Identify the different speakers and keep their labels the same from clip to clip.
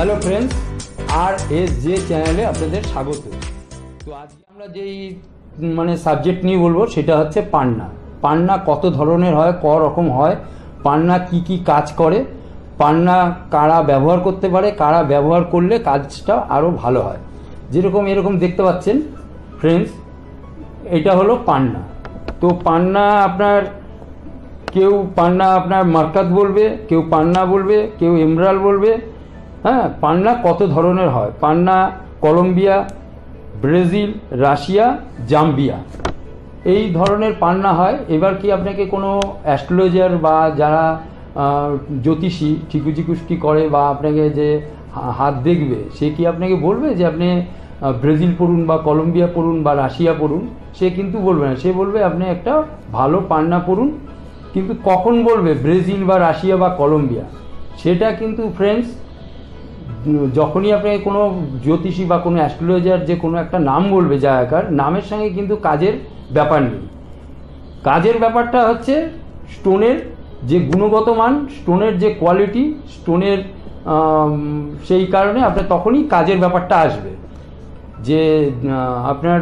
Speaker 1: Hello friends R S J চ্যানেলে আপনাদের স্বাগত। তো আজকে আমরা যেই মানে সাবজেক্ট নিয়ে বলব সেটা হচ্ছে পান্না। পান্না কত ধরনের হয়, ক রকম হয়, পান্না কি কি কাজ করে, পান্না কারা ব্যবহার করতে পারে, কারা ব্যবহার করলে কাজটা আরও ভালো হয়। যেরকম এরকম দেখতে পাচ্ছেন ফ্রেন্ডস এটা হলো পান্না। তো পান্না আপনার, কেউ পান্না আপনার মার্কাত বলবে, কেউ পান্না বলবে, কেউ এমরাল বলবে হ্যাঁ পান্না কত ধরনের হয়? পান্না কলম্বিয়া, ব্রাজিল, রাশিয়া, জাম্বিয়া। এই ধরনের পান্না হয়। এবার কি আপনাকে কোনো অ্যাস্ট্রোলজার বা যারা জ্যোতিষী ঠিকুচি কুষ্টি করে বা আপনাকে যে হাত দেখবে, সে কি আপনাকে বলবে যে আপনি ব্রাজিল পড়ুন বা কলম্বিয়া পড়ুন বা রাশিয়া পড়ুন? সে কিন্তু বলবে না। সে বলবে, আপনি একটা ভালো পান্না পড়ুন। কিন্তু কখন বলবে, ব্রাজিল বা রাশিয়া বা কলম্বিয়া? সেটা কিন্তু ফ্রেন্ডস যখনই আপনি কোনো জ্যোতিষী বা কোনো অ্যাস্ট্রোলজার যে কোনো একটা নাম বলবে জায়গাকার নামের সঙ্গে কিন্তু কাজের ব্যাপার নেই। কাজের ব্যাপারটা হচ্ছে স্টোনের যে গুণগত মান স্টোনের যে কোয়ালিটি স্টোনের সেই কারণে আপনার তখনই কাজের ব্যাপারটা আসবে। যে আপনার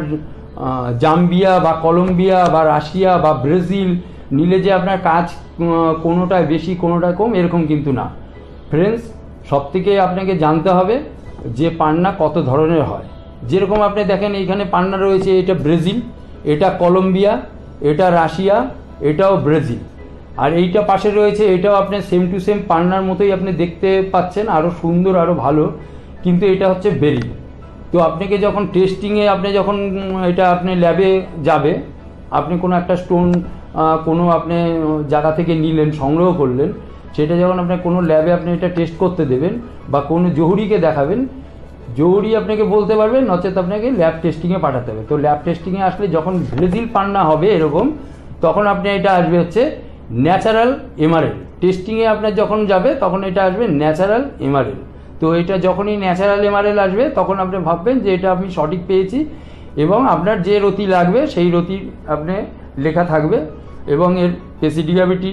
Speaker 1: জাম্বিয়া বা কলম্বিয়া বা রাশিয়া বা ব্রাজিল নিলে যে আপনার কাজ কোনোটায় বেশি, কোনোটায় কম, এরকম কিন্তু না। ফ্রেন্ডস সব থেকে আপনাকে জানতে হবে যে পান্না কত ধরনের হয়। যেরকম আপনি দেখেন, এইখানে পান্না রয়েছে, এটা ব্রাজিল, এটা কলম্বিয়া, এটা রাশিয়া, এটাও ব্রাজিল। আর এইটা পাশে রয়েছে, এটাও আপনি সেম টু সেম পান্নার মতোই আপনি দেখতে পাচ্ছেন আরও সুন্দর আরও ভালো। কিন্তু এটা হচ্ছে বেরিল। তো আপনাকে যখন টেস্টিংয়ে আপনি যখন এটা আপনি ল্যাবে যাবে, আপনি কোনো একটা স্টোন কোনো আপনি জায়গা থেকে নিলেন, সংগ্রহ করলেন সেটা যখন আপনার কোনো ল্যাবে আপনি এটা টেস্ট করতে দেবেন বা কোনো জহুরিকে দেখাবেন, জহুরি আপনাকে বলতে পারবেন নচেত আপনাকে ল্যাব টেস্টিংয়ে পাঠাতে হবে। তো ল্যাব টেস্টিংয়ে আসলে যখন ব্রেজিল পান্না হবে এরকম, তখন আপনি এটা আসবে হচ্ছে ন্যাচারাল এমআরএল টেস্টিংয়ে আপনার যখন যাবে, তখন এটা আসবে ন্যাচারাল এমআরএল তো এটা যখনই ন্যাচারাল এমআরএল আসবে, তখন আপনি ভাববেন যে এটা আমি সঠিক পেয়েছি এবং আপনার যে রতি লাগবে, সেই রতি আপনি লেখা থাকবে এবং এর পেসিডিগাবিটি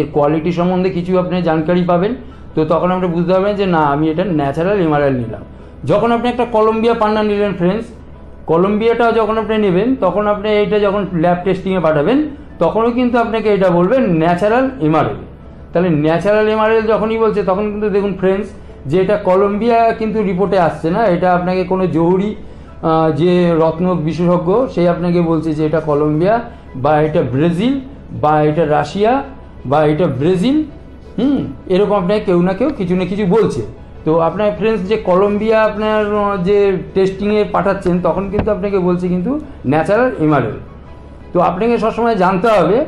Speaker 1: এর কোয়ালিটি সম্বন্ধে কিছু আপনি জানকারি পাবেন, তো তখন আপনি বুঝতে পারবেন যে না, আমি এটা ন্যাচারাল এমআরএল নিলাম। যখন আপনি একটা কলম্বিয়া পান্না নিলেন ফ্রেন্ডস কলম্বিয়াটাও যখন আপনি নেবেন, তখন আপনি এটা যখন ল্যাব টেস্টিংয়ে পাঠাবেন, তখনও কিন্তু আপনাকে এটা বলবেন ন্যাচারাল এমআরএল তাহলে ন্যাচারাল এমআরএল যখনই বলছে, তখন কিন্তু দেখুন ফ্রেন্ডস যে এটা কলম্বিয়া কিন্তু রিপোর্টে আসছে না, এটা আপনাকে কোনো জহুরি যে রত্ন বিশেষজ্ঞ, সে আপনাকে বলছে যে এটা কলম্বিয়া বা এটা ব্রাজিল বা এটা রাশিয়া বা এটা ব্রাজিল হুম এরকম আপনাকে কেউ না কেউ কিছু না কিছু বলছে। তো আপনার ফ্রেন্ডস যে কলম্বিয়া আপনার যে টেস্টিংয়ে পাঠাচ্ছেন তখন কিন্তু আপনাকে বলছে কিন্তু ন্যাচারাল এমআরএল তো আপনাকে সবসময় জানতে হবে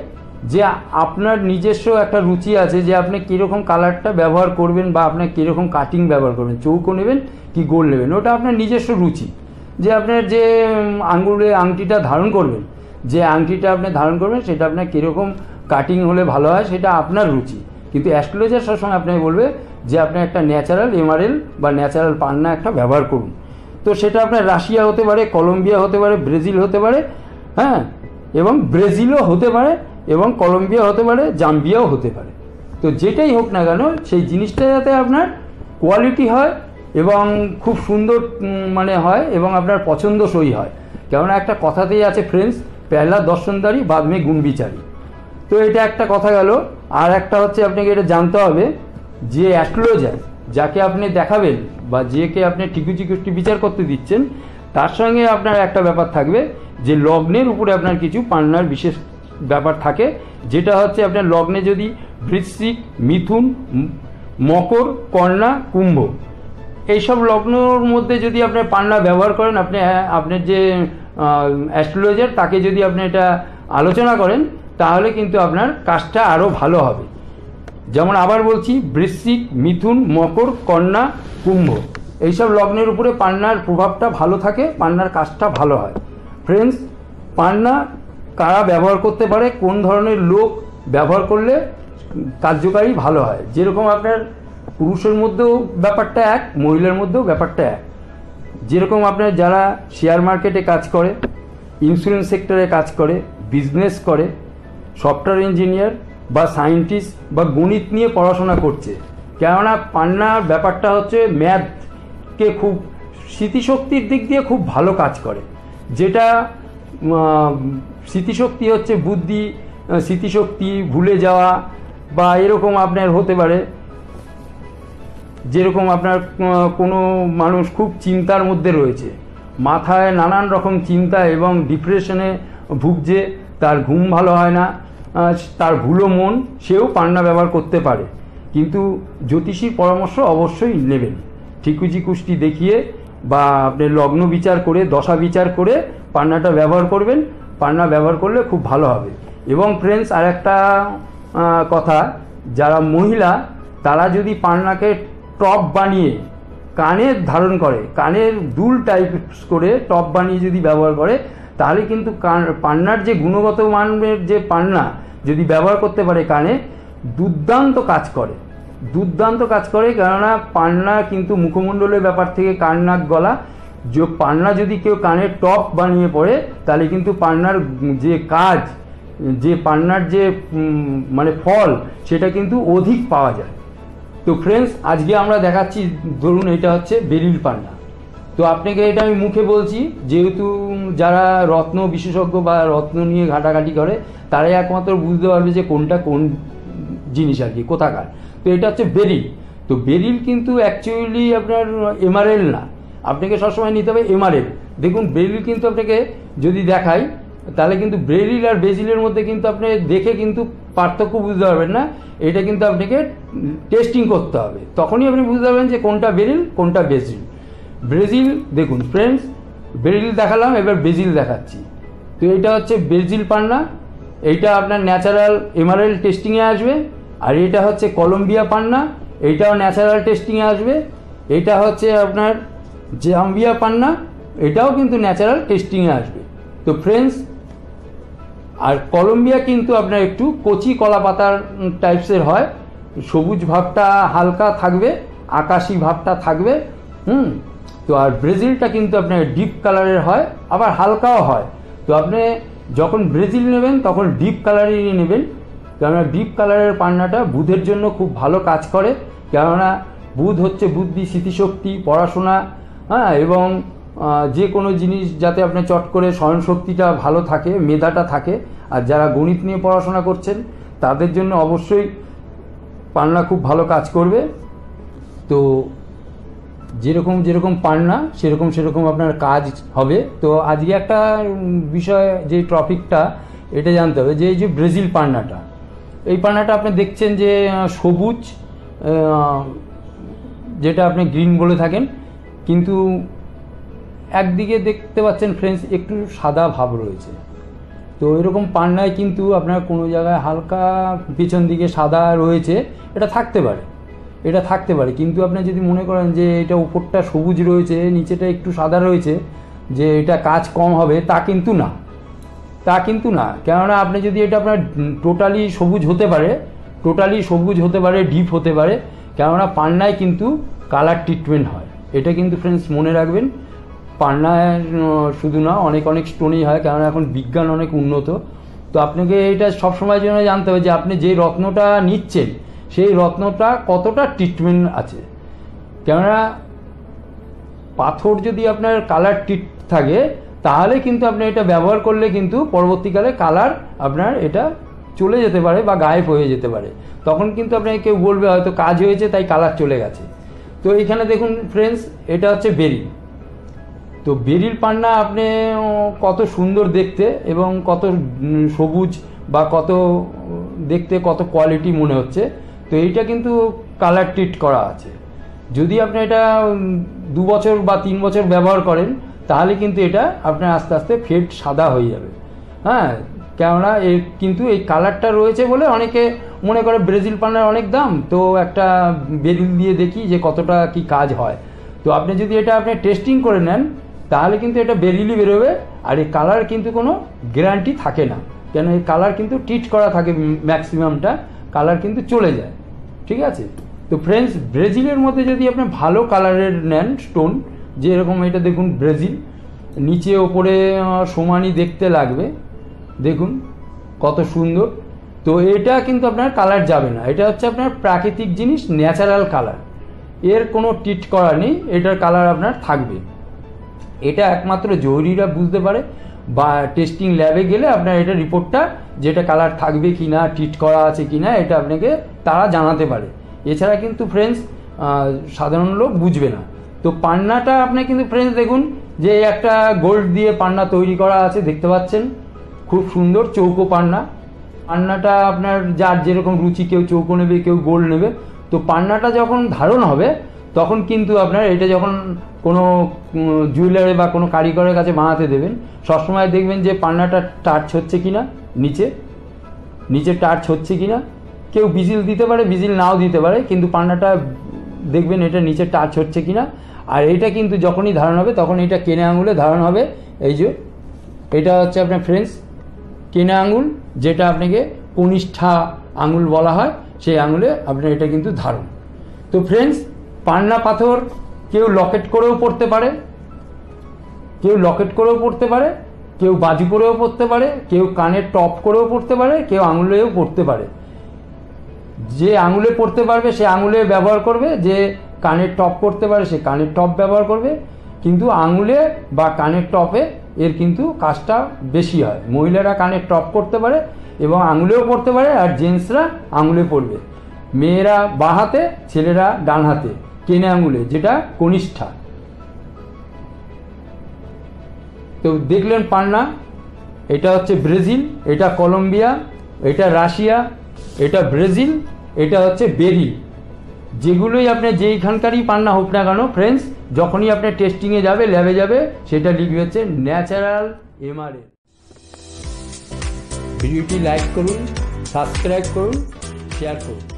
Speaker 1: যে আপনার নিজস্ব একটা রুচি আছে যে আপনি কীরকম কালারটা ব্যবহার করবেন বা আপনার কীরকম কাটিং ব্যবহার করবেন। চৌকো নেবেন কি গোল নেবেন? ওটা আপনার নিজস্ব রুচি। যে আপনার যে উম, আঙ্গুলে আংটিটা ধারণ করবেন যে আংটিটা আপনি ধারণ করবেন সেটা আপনার কীরকম কাটিং হলে ভালো হয়, সেটা আপনার রুচি। কিন্তু অ্যাস্ট্রোলজার সবসময় আপনাকে বলবে যে আপনি একটা ন্যাচারাল এমআরএল বা ন্যাচারাল পান্না একটা ব্যবহার করুন। তো সেটা আপনার রাশিয়া হতে পারে, কলম্বিয়া হতে পারে, ব্রাজিল হতে পারে হ্যাঁ? এবং ব্রাজিলও হতে পারে এবং কলম্বিয়া হতে পারে, জাম্বিয়াও হতে পারে। তো যেটাই হোক না কেন, সেই জিনিসটা যাতে আপনার কোয়ালিটি হয় এবং খুব সুন্দর মানে হয় এবং আপনার পছন্দসই হয়। কেননা একটা কথাতেই আছে ফ্রেন্ডস পেহলা দর্শনদারি, বাদমে গুণবিচারী। তো এটা একটা কথা গেল। আর একটা হচ্ছে আপনাকে এটা জানতে হবে যে অ্যাস্ট্রোলজার যাকে আপনি দেখাবেন বা যেকে আপনি ঠিকুচি কুষ্টি বিচার করতে দিচ্ছেন তার সঙ্গে আপনার একটা ব্যাপার থাকবে যে লগ্নের উপরে আপনার কিছু পান্নার বিশেষ ব্যাপার থাকে যেটা হচ্ছে আপনার লগ্নে যদি বৃশ্চিক মিথুন মকর কন্যা কুম্ভ এইসব লগ্নর মধ্যে যদি আপনার পান্না ব্যবহার করেন আপনি হ্যাঁ, আপনার যে অ্যাস্ট্রোলজার তাকে যদি আপনি এটা আলোচনা করেন তাহলে কিন্তু আপনার কাজটা আরও ভালো হবে। যেমন আবার বলছি, বৃশ্চিক, মিথুন, মকর, কন্যা, কুম্ভ। এইসব লগ্নের উপরে পান্নার প্রভাবটা ভালো থাকে, পান্নার কাজটা ভালো হয়। ফ্রেন্ডস পান্না কারা ব্যবহার করতে পারে, কোন ধরনের লোক ব্যবহার করলে কার্যকারী ভালো হয়? যেরকম আপনার পুরুষের মধ্যেও ব্যাপারটা এক, মহিলার মধ্যেও ব্যাপারটা এক। যেরকম আপনার যারা শেয়ার মার্কেটে কাজ করে ইন্স্যুরেন্স সেক্টরে কাজ করে বিজনেস করে সফটওয়্যার ইঞ্জিনিয়ার বা সায়েন্টিস্ট বা গণিত নিয়ে পড়াশোনা করছে। কেননা পান্নার ব্যাপারটা হচ্ছে ম্যাথকে খুব, স্মৃতিশক্তির দিক দিয়ে খুব ভালো কাজ করে। যেটা স্মৃতিশক্তি হচ্ছে বুদ্ধি স্মৃতিশক্তি, ভুলে যাওয়া বা এরকম আপনার হতে পারে। যেরকম আপনার কোনো মানুষ খুব চিন্তার মধ্যে রয়েছে। মাথায় নানান রকম চিন্তা এবং ডিপ্রেশনে ভুগছে, তার ঘুম ভালো হয় না। তার ভুলো মন সেও পান্না ব্যবহার করতে পারে। কিন্তু জ্যোতিষীর পরামর্শ অবশ্যই নেবেন। ঠিকুজি কুষ্টি দেখিয়ে বা আপনি লগ্ন বিচার করে, দশা বিচার করে পান্নাটা ব্যবহার করবেন। পান্না ব্যবহার করলে খুব ভালো হবে। এবং ফ্রেন্ডস আর একটা কথা, যারা মহিলা, তারা যদি পান্নাকে টপ বানিয়ে কানে ধারণ করে, কানের দুল টাইপ করে টপ বানিয়ে যদি ব্যবহার করে, তাহলে কিন্তু কান, পান্নার যে গুণগত মানের যে পান্না যদি ব্যবহার করতে পারে কানে, দুর্দান্ত কাজ করে। দুর্দান্ত কাজ করে, কেননা পান্না কিন্তু মুখমণ্ডলের ব্যাপার থেকে কান, নাক, গলা। যে পান্না যদি কেউ কানে টপ বানিয়ে পড়ে, তাহলে কিন্তু পান্নার যে কাজ, যে পান্নার যে মানে ফল, সেটা কিন্তু অধিক পাওয়া যায়। তো ফ্রেন্ডস আজকে আমরা দেখাচ্ছি, ধরুন এটা হচ্ছে বেরিল পান্না। তো আপনাকে এটা আমি মুখে বলছি, যেহেতু যারা রত্ন বিশেষজ্ঞ বা রত্ন নিয়ে ঘাটাঘাটি করে, তারাই একমাত্র বুঝতে পারবে যে কোনটা কোন জিনিস আর কি, কোথাকার। তো এটা হচ্ছে বেরিল। তো বেরিল কিন্তু অ্যাকচুয়ালি আপনার এমআরএল না। আপনাকে সবসময় নিতে হবে এমআরএল। দেখুন, বেরিল কিন্তু আপনাকে যদি দেখাই, তাহলে কিন্তু ব্রেরিল আর বেজিলের মধ্যে কিন্তু আপনি দেখে কিন্তু পার্থক্য বুঝতে পারবেন না। এটা কিন্তু আপনাকে টেস্টিং করতে হবে। তখনই আপনি বুঝতে পারবেন যে কোনটা বেরিল, কোনটা বেজিল। ব্রেজিল, দেখুন ফ্রেন্ডস ব্রেজিল দেখালাম, এবার ব্রেজিল দেখাচ্ছি। তো এটা হচ্ছে ব্রেজিল পান্না, এইটা আপনার ন্যাচারাল এমারেল টেস্টিংয়ে আসবে, আর এটা হচ্ছে কলম্বিয়া পান্না এইটাও ন্যাচারাল টেস্টিংয়ে আসবে। এটা হচ্ছে আপনার জাম্বিয়া পান্না, এটাও কিন্তু ন্যাচারাল টেস্টিংয়ে আসবে। তো ফ্রেন্ডস আর কলম্বিয়া কিন্তু আপনার একটু কচি কলা পাতার টাইপসের হয়, সবুজ ভাবটা হালকা থাকবে, আকাশি ভাবটা থাকবে, হুম। তো আর ব্রেজিলটা কিন্তু আপনার ডিপ কালারের হয়, আবার হালকাও হয়। তো আপনি যখন ব্রেজিল নেবেন, তখন ডিপ কালারেরই নেবেন। কেননা ডিপ কালারের পান্নাটা বুধের জন্য খুব ভালো কাজ করে। কেননা বুধ হচ্ছে বুদ্ধি, স্মৃতিশক্তি, পড়াশোনা হ্যাঁ এবং যে কোনো জিনিস যাতে আপনি চট করে স্মরণশক্তিটা ভালো থাকে, মেধাটা থাকে। আর যারা গণিত নিয়ে পড়াশোনা করছেন, তাদের জন্য অবশ্যই পান্না খুব ভালো কাজ করবে। তো যেরকম যেরকম পান্না সেরকম সেরকম আপনার কাজ হবে। তো আজকে একটা বিষয়, যে টপিকটা, এটা জানতে হবে যে এই যে ব্রাজিল পান্নাটা, এই পান্নাটা আপনি দেখছেন যে সবুজ যেটা আপনি গ্রিন বলে থাকেন, কিন্তু একদিকে দেখতে পাচ্ছেন ফ্রেন্ডস একটু সাদা ভাব রয়েছে। তো এরকম পান্নায় কিন্তু আপনার কোনো জায়গায় হালকা পিছন দিকে সাদা রয়েছে, এটা থাকতে পারে। এটা থাকতে পারে। কিন্তু আপনি যদি মনে করেন যে এটা উপরটা সবুজ রয়েছে, নিচেটা একটু সাদা রয়েছে, যে এটা কাজ কম হবে, তা কিন্তু না। তা কিন্তু না। কেননা আপনি যদি এটা আপনার টোটালি সবুজ হতে পারে, টোটালি সবুজ হতে পারে, ডিপ হতে পারে, কেননা পান্নায় কিন্তু কালার ট্রিটমেন্ট হয়। এটা কিন্তু ফ্রেন্ডস মনে রাখবেন, পান্নায় শুধু না, অনেক অনেক স্টোনেই হয়, কেননা এখন বিজ্ঞান অনেক উন্নত। তো আপনাকে এটা সবসময় জন্য জানতে হবে যে আপনি যে রত্নটা নিচ্ছেন সেই রত্নটা কতটা ট্রিটমেন্ট আছে? কেননা পাথর যদি আপনার কালার টিট থাকে, তাহলে কিন্তু আপনি এটা ব্যবহার করলে কিন্তু পরবর্তীকালে কালার আপনার এটা চলে যেতে পারে বা গায়েব হয়ে যেতে পারে। তখন কিন্তু আপনাকে কেউ বলবে, হয়তো কাজ হয়েছে, তাই কালার চলে গেছে। তো এখানে দেখুন ফ্রেন্ডস এটা হচ্ছে বেরি তো বেরিল পান্না আপনি কত সুন্দর দেখতে এবং কত সবুজ বা কত, দেখতে কত কোয়ালিটি মনে হচ্ছে। তো এইটা কিন্তু কালার ট্রিট করা আছে। যদি আপনি এটা দু বছর বা তিন বছর ব্যবহার করেন, তাহলে কিন্তু এটা আপনার আস্তে আস্তে ফেড সাদা হয়ে যাবে। হ্যাঁ কেননা এর কিন্তু এই কালারটা রয়েছে বলে অনেকে মনে করে ব্রাজিল পানার অনেক দাম, তো একটা বেরিল দিয়ে দেখি যে কতটা কি কাজ হয়। তো আপনি যদি এটা আপনি টেস্টিং করে নেন, তাহলে কিন্তু এটা বেরিলি বেরোবে, আর এই কালার কিন্তু কোনো গ্যারান্টি থাকে না। কেন এই কালার কিন্তু ট্রিট করা থাকে ম্যাক্সিমামটা কালার কিন্তু চলে যায়। ঠিক আছে? তো ফ্রেন্ডস ব্রেজিলের মধ্যে যদি আপনি ভালো কালারের নেন স্টোন যে এরকম এটা দেখুন ব্রেজিল, নিচে ওপরে সমানই দেখতে লাগবে। দেখুন কত সুন্দর। তো এটা কিন্তু আপনার কালার যাবে না। এটা হচ্ছে আপনার প্রাকৃতিক জিনিস ন্যাচারাল কালারের কোনো টিট করা নেই। এটার কালার আপনার থাকবে। এটা একমাত্র জরুরিরা বুঝতে পারে। বা টেস্টিং ল্যাবে গেলে আপনার এটা রিপোর্টটা যেটা কালার থাকবে কি না ট্রিট করা আছে কি না এটা আপনাকে তারা জানাতে পারে। এছাড়া কিন্তু ফ্রেন্ডস সাধারণ লোক বুঝবে না। তো পান্নাটা আপনি কিন্তু ফ্রেন্ডস দেখুন, যে একটা গোল্ড দিয়ে পান্না তৈরি করা আছে, দেখতে পাচ্ছেন? খুব সুন্দর চৌকো পান্না। পান্নাটা আপনার যার যেরকম রুচি, কেউ চৌকো নেবে, কেউ গোল্ড নেবে। তো পান্নাটা যখন ধারণ হবে তখন কিন্তু আপনার এটা যখন কোনো জুয়েলারি বা কোনো কারিগরের কাছে বানাতে দেবেন, সবসময় দেখবেন যে পান্নাটা টাচ হচ্ছে কিনা, নিচে নিচে টাচ হচ্ছে কিনা। কেউ বিজিল দিতে পারে, বিজিল নাও দিতে পারে, কিন্তু পান্নাটা দেখবেন এটা নিচে টাচ হচ্ছে কিনা। আর এটা কিন্তু যখনই ধারণ হবে, তখন এটা কেনে আঙুলে ধারণ হবে। এই যে, এটা হচ্ছে আপনার ফ্রেন্ডস কেনে আঙুল, যেটা আপনাকে কনিষ্ঠা আঙুল বলা হয়, সেই আঙুলে আপনার এটা কিন্তু ধারণ। তো ফ্রেন্ডস পান্না পাথর কেউ লকেট করেও পড়তে পারে, কেউ লকেট করেও পড়তে পারে, কেউ বাজু করেও পড়তে পারে, কেউ কানের টপ করেও পড়তে পারে, কেউ আঙুলেও পড়তে পারে। যে আঙুলে পড়তে পারবে, সে আঙুলে ব্যবহার করবে, যে কানের টপ করতে পারে, সে কানের টপ ব্যবহার করবে। কিন্তু আঙুলে বা কানের টপে এর কিন্তু কাজটা বেশি হয়। মহিলারা কানের টপ করতে পারে এবং আঙুলেও পড়তে পারে, আর জেন্টসরা আঙুলে পড়বে। মেয়েরা বাঁ হাতে, ছেলেরা ডান হাতে। কেনে আঙুলে যেটা কনিষ্ঠা। তো দেখলেন পান্না, এটা হচ্ছে ব্রাজিল, এটা কলম্বিয়া, এটা রাশিয়া, এটা ব্রাজিল, এটা হচ্ছে বেরি। যেগুলোই আপনি যেইখানকারই পান্না হোক না কেন ফ্রেন্ডস যখনই আপনি টেস্টিংয়ে যাবে ল্যাবে যাবে, সেটা লিখবে হচ্ছে ন্যাচারাল এমআরএ ভিডিওটি লাইক করুন সাবস্ক্রাইব করুন শেয়ার করুন।